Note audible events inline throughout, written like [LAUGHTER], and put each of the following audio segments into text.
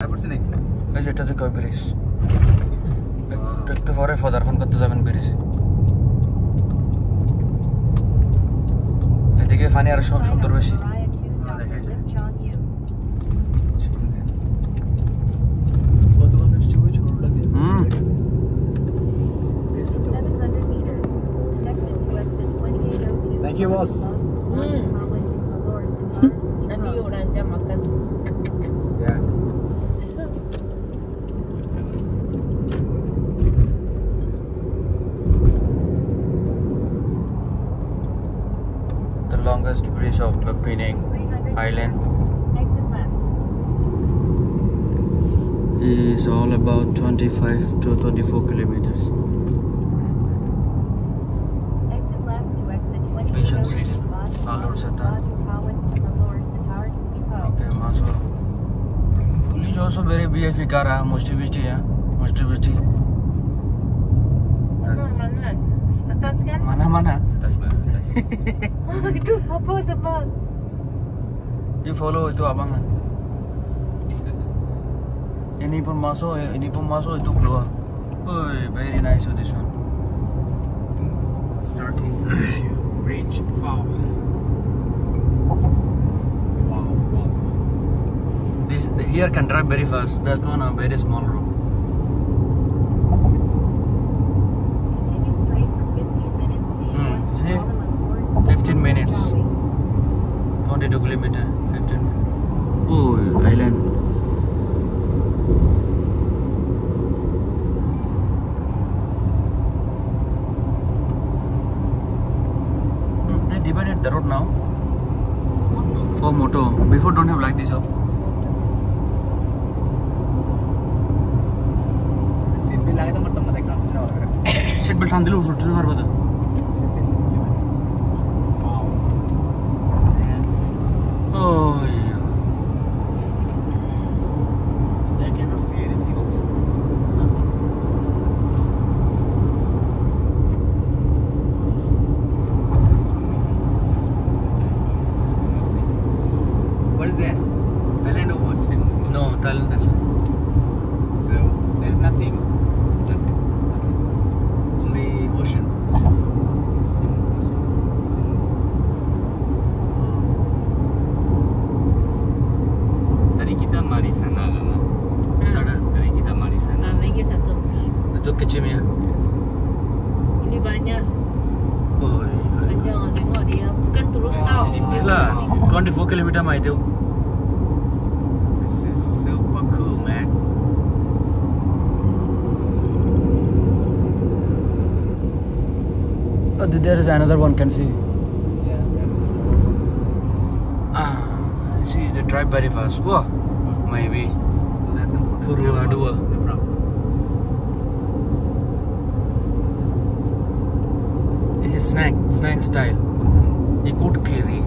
এই যে এটাতে কয় ব্রিজ? একটু একটু পরে ফদার ফোন করতে যাবেন ব্রিজ। এদিকে পানি আরও সুন্দর বেশি। the Thank you, boss. Longest bridge of Penang Island is all about 25 to 24 kilometers. Mission City, Alor Setar. Okay, Masur. Police also very BFE car, ah, Musti Bisti, yeah. Musti Bisti. Mana? Atas kan? Mana mana? Atas mana? [LAUGHS] Atas. [LAUGHS] Itu apa teman? You follow itu abang. ah. Ini pun masuk, ini pun masuk itu keluar. Oh, very nice oh, this one. Starting bridge. Wow. Wow. Wow. This here can drive very fast. That one a very small road. divided the road now for moto. Before don't have like this up. Seat belt lage to matlab matlab kahan se lagaga. Seat ke gym ya? Ini banyak. Oh, iya. iya. Panjang dia. Bukan turun tau. Lah, 24 km mah itu. This is super cool, man. Oh, there is another one can see. Yeah, that's a small. Ah, see, they drive very fast. Wah, maybe. Purua 2. Snack snack style एक उठ के रही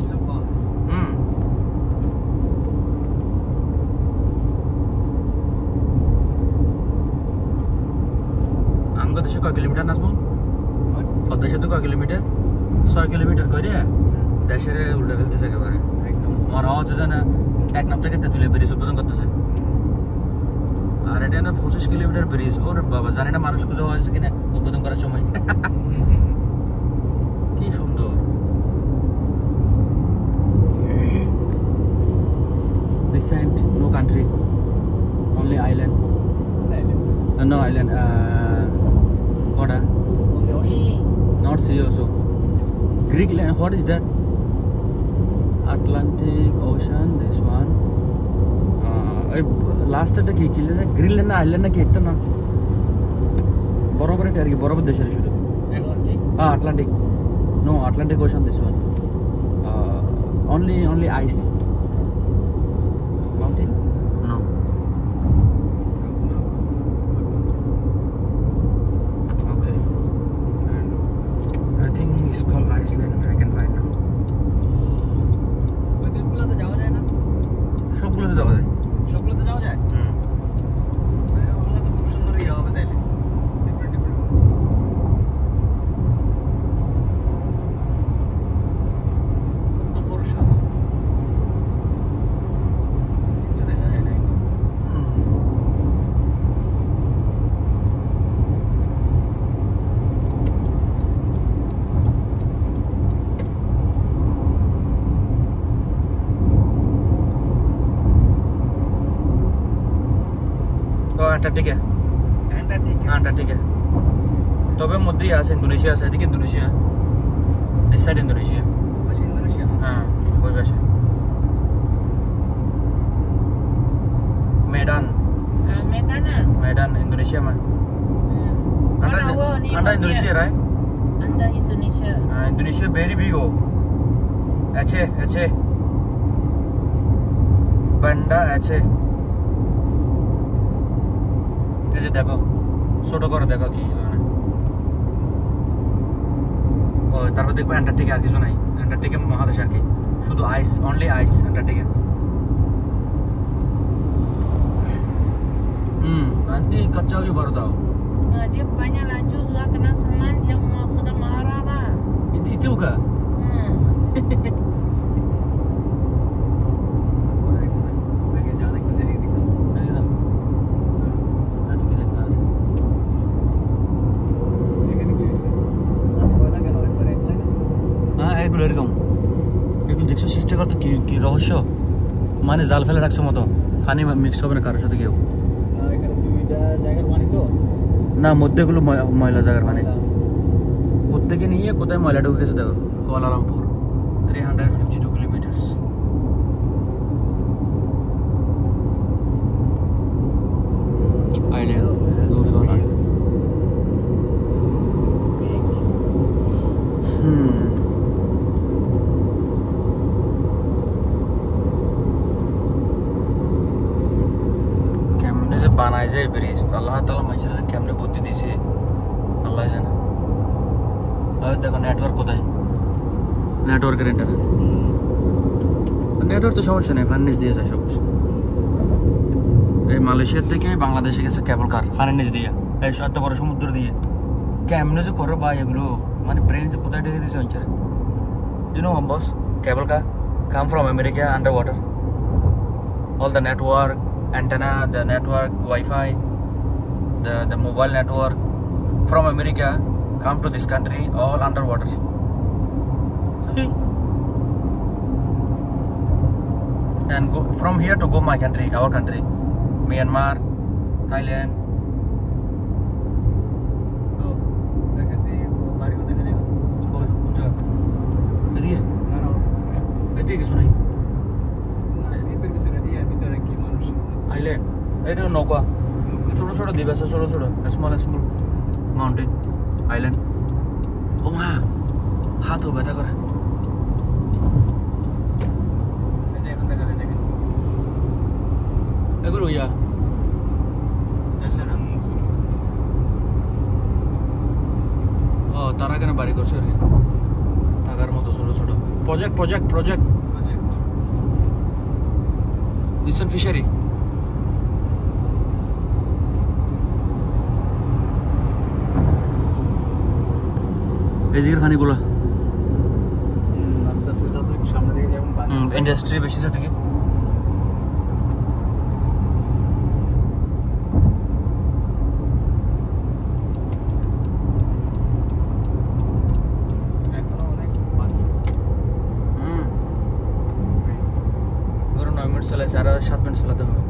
also so fast. Hmm. আমগো দেশে কয় kilometre নাচবো? পদ্মা সেতু কয় কিলোমিটার ছয় কিলোমিটার করে দেশের উল্টে ফেলতেছে একেবারে। আমার হচ্ছে না টেকনাপ থেকে তেঁতুলে ব্রিজ উদ্বোধন করতেছে আর এটা না পঁচিশ কিলোমিটার ব্রিজ ওর বাবা জানি না মানুষ খুঁজে হয়েছে কিনা উদ্বোধন করার সময় descent, no country, only island. island. Uh, no island. Uh, what? Uh? Only. Not sea also. Greek land. What is that? Atlantic Ocean. This one. Last ಅಟ್ಟ ಕೇಕಿಲ್ಲ ಗ್ರೀನ್ಲ್ಯಾಂಡ್ ಐಲ್ಯಾಂಡ್ನ ಕೆಟ್ಟನ ಬರೋಬರ್ ಇಟ್ಟು ಯಾರಿಗೆ ಬರೋಬರ್ ದೇಶ ಇದು ಹಾಂ Atlantic no Atlantic ocean this one only only ice Antarctic है। Antarctic हाँ। Antarctic है। तो भाई मुद्दे यहाँ से इंडोनेशिया से देखिए इंडोनेशिया दिस साइड इंडोनेशिया अच्छा इंडोनेशिया हाँ कोई वैसे। मैदान। हाँ, मैदान मैदान इंडोनेशिया में। हम्म। अंडा इंडोनेशिया रहा है। अंडा इंडोनेशिया हाँ इंडोनेशिया वेरी बिग हो। अच्छे अच्छे। बंडा अच्छे। এই যে দেখো ছোট করে দেখো কি ওখানে। ও তারপর দেখবো অ্যান্টার্কটিকা আর কিছু নাই অ্যান্টার্কটিকা মহাদেশ আর কি শুধু ice only ice Antarctica hmm nanti kacau juga baru tahu Nah, dia banyak laju sudah kena seman dia mau sudah marah lah. itu, itu juga Hmm. এগুলো দেখছ সৃষ্টি করতে কি কি রহস্য? মানে জাল ফেলে রাখছে মতো। পানি মিক্স হবে না কারোর সাথে কেউ। এখানে দুইটা জায়গার পানি তো? না মধ্যে এগুলো ময়- ময়লা জায়গার পানি। প্রত্যেকে নিয়ে কোথায় ময়লা ঢুকে গেছে দেখো। Kuala Lumpur three hundred fifty two kilometres those Hmm. কেমনে যে বানায় যায় ব্রিজ আল্লাহ তালা মানুষের কেমনে বুদ্ধি দিছে আল্লাহ জানে। আর দেখো নেটওয়ার্ক কোথায়? নেটওয়ার্কের ইন্টারনেট নেটওয়ার্ক তো সমস্যা নেই ফার্নিশ দিয়ে যায় সব এই মালয়েশিয়ার থেকে বাংলাদেশে গেছে কেবল কার ফার্নিশ দিয়ে। এই এত বড় সমুদ্র দিয়ে। কেমনে যে করো বা এগুলো? মানে ব্রেন যে কোথায় ঢেকে দিয়েছে অঞ্চলে You know, boss, cable come from from under water all the network, antenna, the network, Wi-Fi, the the mobile network from America come to this country all underwater. [LAUGHS] and go from here to go my country, our country, Myanmar, Thailand. ছোট ছোট দ্বীপ আছে ছোট ছোট small small mountain island ও মা হাতও ব্যথা করে এখন দেখা যায় দেখেন এগুলো ইয়া ও তারা কেন বাড়ি করছে কি থাকার মতো ছোট ছোট project project project project fishery এই দিকের খানিগুলো। ইন্ডাস্ট্রি বেশি সেদিকে আর সাত মিনিট চালাতে হবে।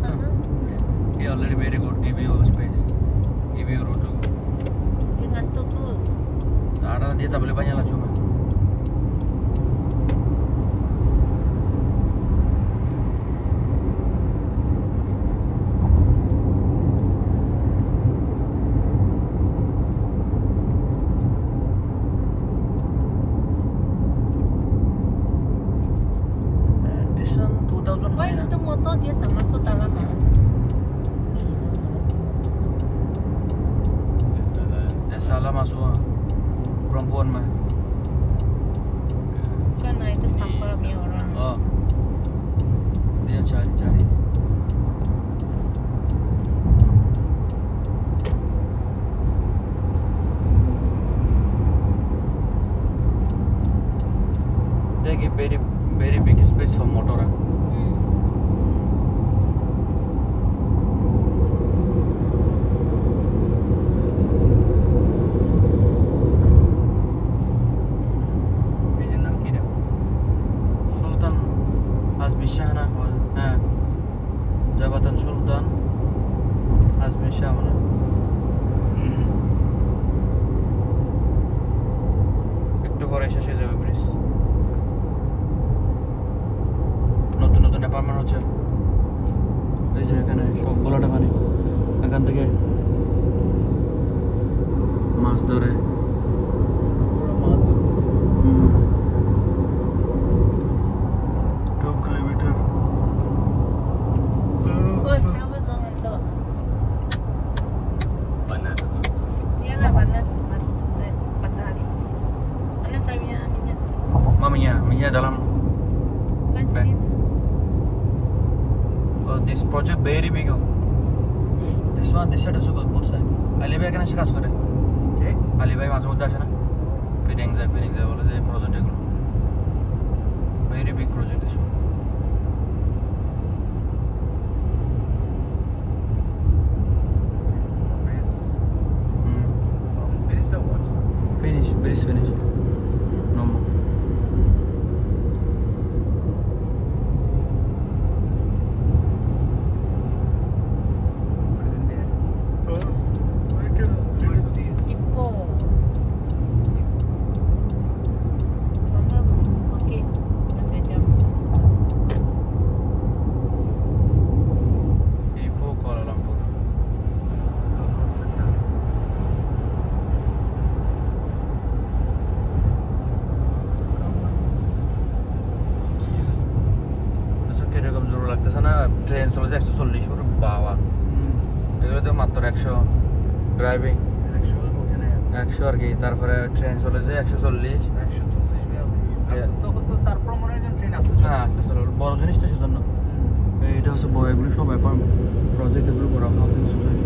Sana He already very good give you space. Give you road to go. Dia ngantuk tuh Ada dia tak boleh banyak lah cuma salah masuk ah. Perempuan mah. Kan nah, itu sampah punya orang. Oh. Dia cari-cari. They give very very big space for motor. ah. এই যে এখানে সবগুলোটা পানি এখান থেকে মাছ ধরে পুরো মাছ ধরতেছে two kilometre Oh, siapa zaman tu? Panas apa? Dia lah panas mat- matahari. Mana saya punya minyak? Maminya, minyak dalam Bukan Back. sini. uh, this project very big. Oh. This one, this side also good, both side. Ali ভাই এখানে এসে কাজ করে কে আলি ভাই মাঝে মধ্যে আসে না ফিটিং যায় ফিটিং যায় বলে যে এই প্রজেক্ট এগুলো very big project this bridge is finished train চলেছে একশো চল্লিশ ওর বাবা এগুলো তো মাত্র একশো ড্রাইভিং একশো আর কি তারপরে ট্রেন চলেছে একশো চল্লিশ। একশো চল্লিশ তো তারপর মনে হয় ট্রেন আসতে হ্যাঁ আস্তে বড় জিনিসটা সেজন্য। এইটা হচ্ছে বইগুলো সব অ্যাপার্টমেন্ট প্রজেক্ট এগুলো বড় হাউসিং সোসাইটি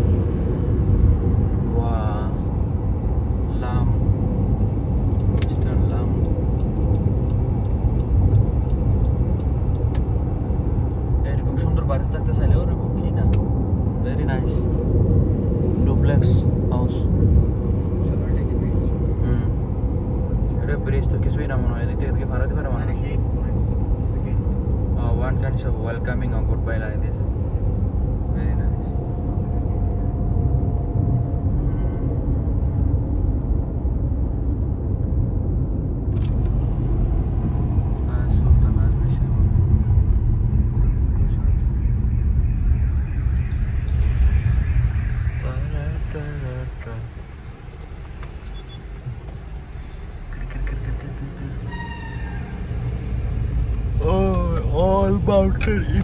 pity.